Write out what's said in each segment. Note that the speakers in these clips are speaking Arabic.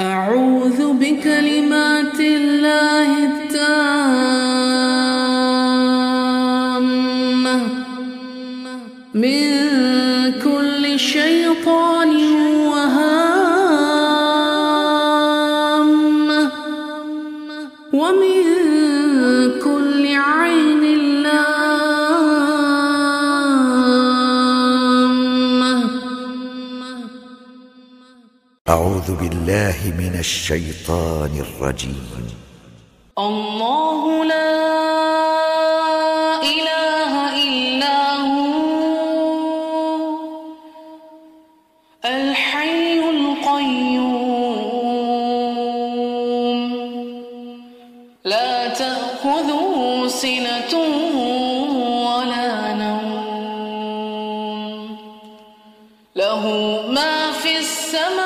أعوذ بكلمات الله التامة. أعوذ بالله من الشيطان الرجيم. الله لا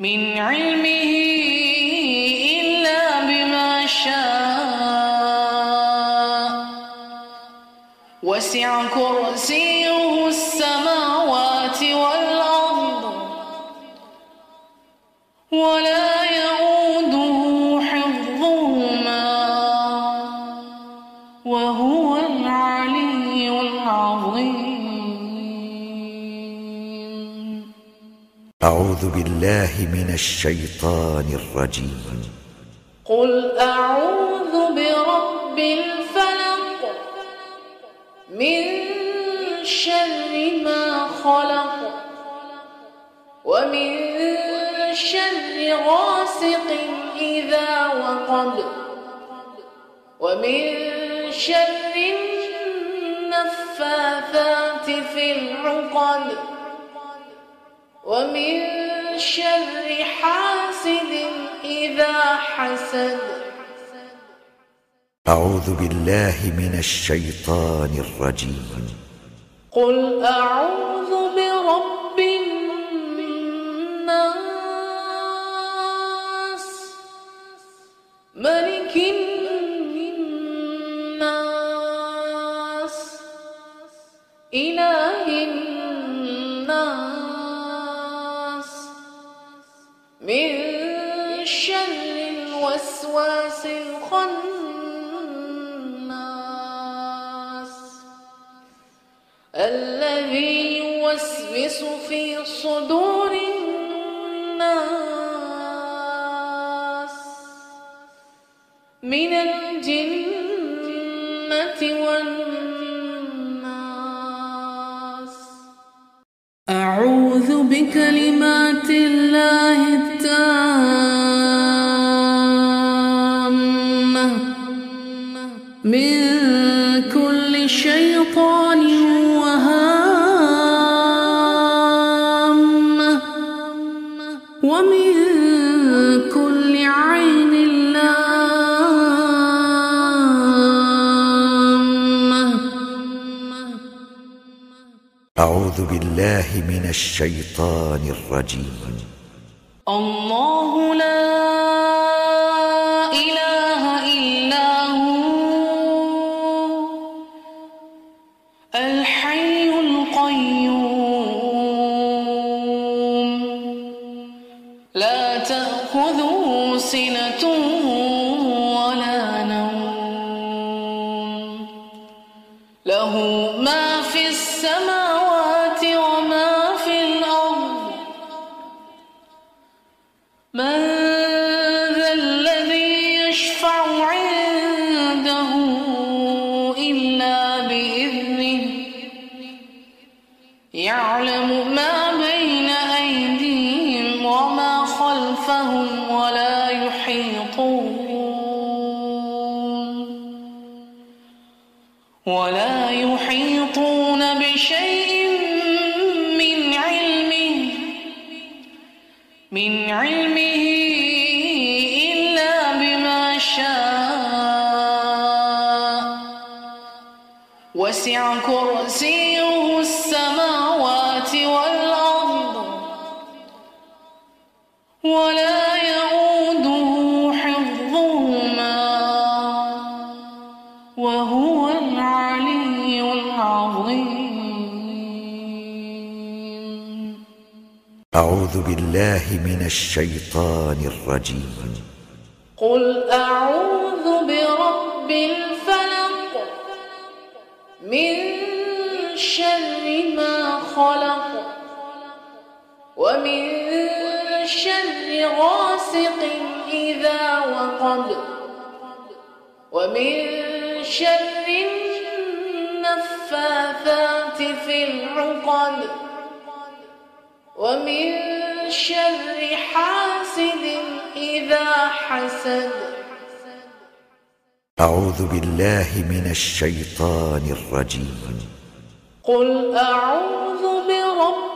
من علمه إلا بما شاء. وسع كرسيه السماوات والأرض ولا يؤوده حفظهما. وهو العلي العظيم. أعوذ بالله من الشيطان الرجيم. قل أعوذ برب الفلق من شر ما خلق ومن شر غاسق إذا وقب ومن شر النفاثات في العقد ومن شر حاسد إذا حسد. أعوذ بالله من الشيطان الرجيم. قل أعوذ برب الناس. ملك الناس الخناس الذي يوسوس في صدور الناس من الجنة والناس. أعوذ بكلمات من كل شيطان وهامة ومن كل عين لامة أعوذ بالله من الشيطان الرجيم. الله لا تأخذه ولا يحيطون أعوذ بالله من الشيطان الرجيم. قل أعوذ برب الفلق من شر ما خلق ومن شر غاسق إذا وقب ومن شر النفاثات في العقد ومن شر حاسد إذا حسد. أعوذ بالله من الشيطان الرجيم. قل أعوذ برب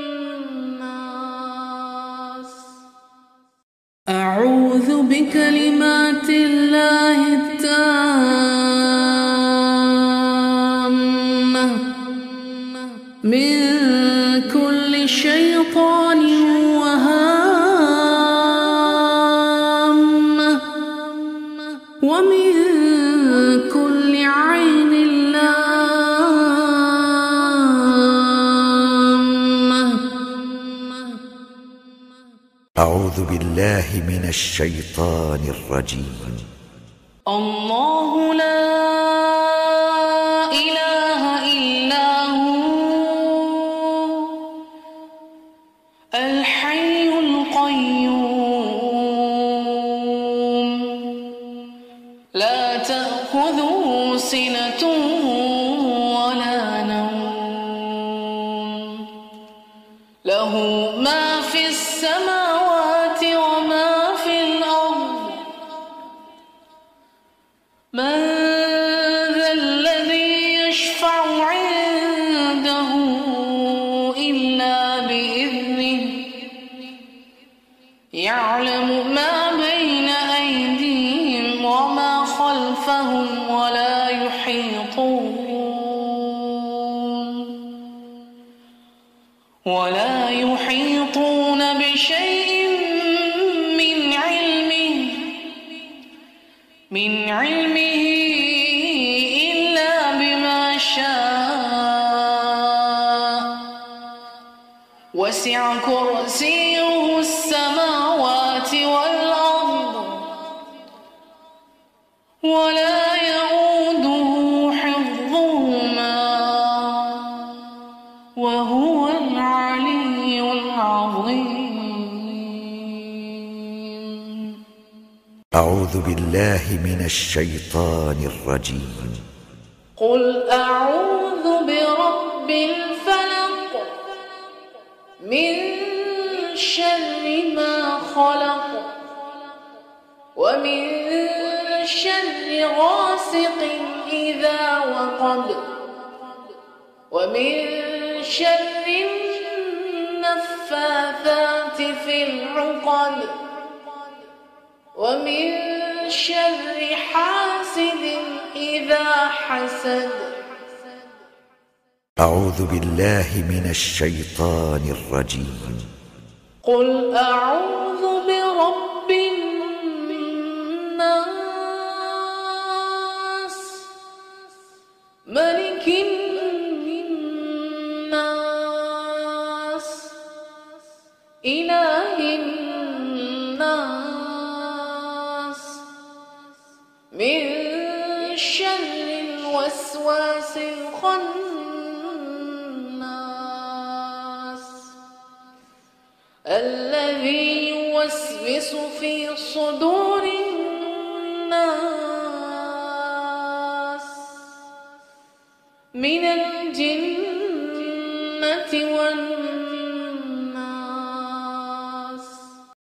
بكلمات الله التامة. أعوذ بالله من الشيطان الرجيم. الله لا يعلم ما بين أيديهم وما خلفهم ولا يحيطون ولا يحيطون بشيء من علمه من علمه إلا بما شاء. وسع كرسيه أعوذ بالله من الشيطان الرجيم. قل أعوذ برب الفلق من شر ما خلق ومن شر غاسق إذا وقب ومن شر النفاثات في العقد ومن شر حاسد إذا حسد. أعوذ بالله من الشيطان الرجيم. قل أعوذ برب الناس. ملك الناس الذي يوسوس في صدور الناس